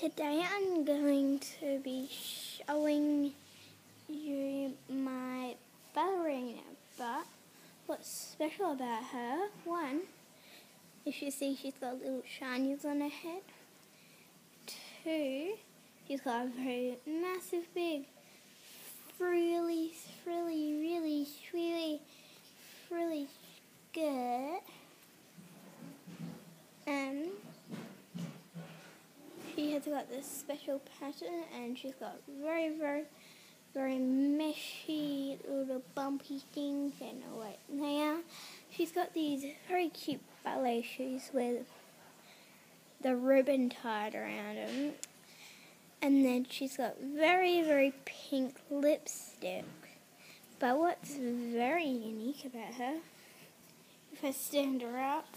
Today I'm going to be showing you my ballerina, but what's special about her, one, if you see she's got little shinies on her head. Two, she's got a very massive big frilly, frilly, really, really, frilly skirt. And she has got this special pattern and she's got very, very, very meshy little bumpy things. I know what they. She's got these very cute ballet shoes with the ribbon tied around them. And then she's got very, very pink lipstick. But what's very unique about her, if I stand her up,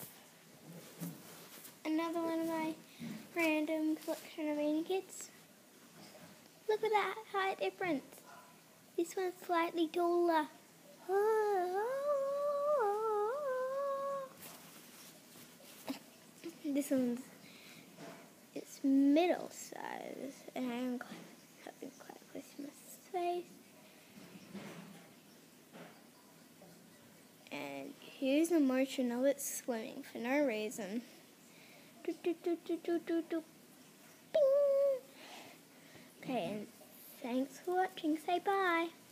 another one of my random collection of Beanie Kids. Look at that height difference. This one's slightly taller. This one's it's middle size and I'm having quite close to my face. And here's the motion of it swimming for no reason. Do, do, do, do, do, do, do. Bing. Okay, and thanks for watching. Say bye. Bye.